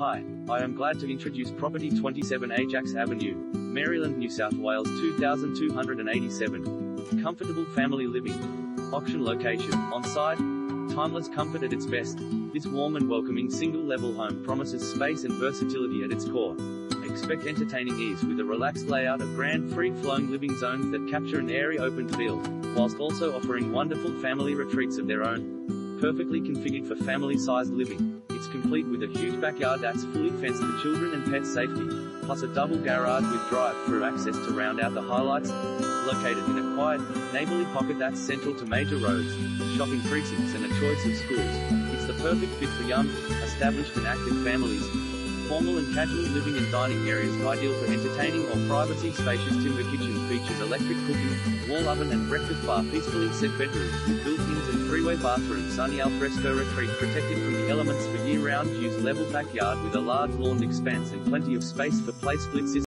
Hi, I am glad to introduce property 27 Ajax Avenue, Maryland, New South Wales 2287. Comfortable family living. Auction location, on-site. Timeless comfort at its best. This warm and welcoming single-level home promises space and versatility at its core. Expect entertaining ease with a relaxed layout of grand free-flowing living zones that capture an airy open feel, whilst also offering wonderful family retreats of their own. Perfectly configured for family-sized living. It's complete with a huge backyard that's fully fenced for children and pet safety, plus a double garage with drive-through access to round out the highlights. Located in a quiet, neighborly pocket that's central to major roads, shopping precincts and a choice of schools. It's the perfect fit for young, established and active families. Formal and casual living and dining areas ideal for entertaining or privacy. Spacious timber kitchen features electric cooking, wall oven and breakfast bar peacefully set bedrooms with built-ins and three-way bathroom. Sunny alfresco retreat protected from the elements for year-round use level backyard with a large lawn expanse and plenty of space for play splits.